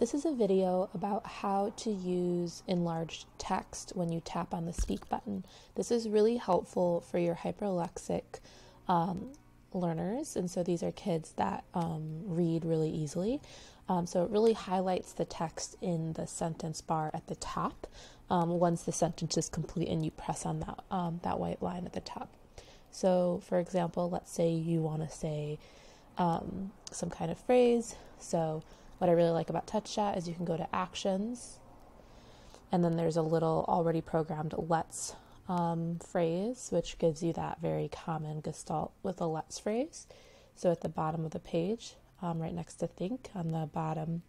This is a video about how to use enlarged text when you tap on the speak button. This is really helpful for your hyperlexic um, learners, and so these are kids that um, read really easily. Um, so it really highlights the text in the sentence bar at the top um, once the sentence is complete and you press on that, um, that white line at the top. So, for example, let's say you want to say um, some kind of phrase. So, what I really like about TouchChat is you can go to actions, and then there's a little already programmed let's um, phrase, which gives you that very common gestalt with a let's phrase. So at the bottom of the page, um, right next to think, on the bottom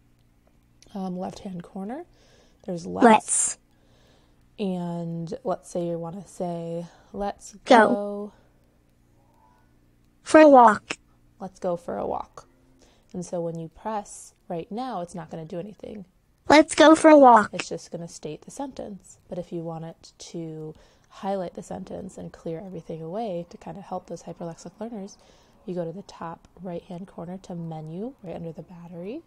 um, left hand corner, there's let's. let's. And let's say you want to say, let's go. go for a walk. Let's go for a walk. And so when you press right now, it's not going to do anything. Let's go for a walk. It's just going to state the sentence. But if you want it to highlight the sentence and clear everything away to kind of help those hyperlexic learners, you go to the top right hand corner to menu right under the battery.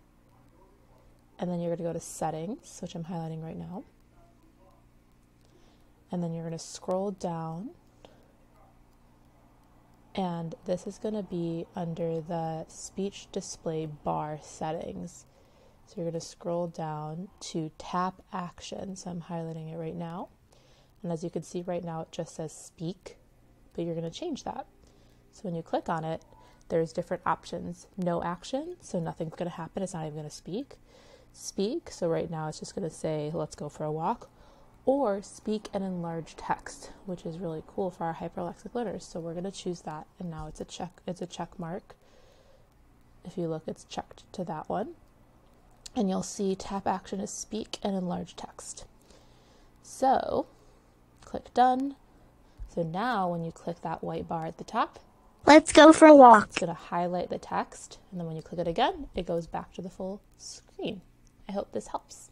And then you're going to go to settings, which I'm highlighting right now. And then you're going to scroll down and this is going to be under the speech display bar settings. So you're going to scroll down to tap action. So I'm highlighting it right now. And as you can see right now, it just says speak, but you're going to change that. So when you click on it, there's different options. No action, so nothing's going to happen. It's not even going to speak. Speak, so right now it's just going to say, let's go for a walk or speak and enlarge text, which is really cool for our hyperlexic learners. So we're going to choose that, and now it's a check. It's a check mark. If you look, it's checked to that one, and you'll see tap action is speak and enlarge text. So click done. So now when you click that white bar at the top, let's go for a walk. It's going to highlight the text, and then when you click it again, it goes back to the full screen. I hope this helps.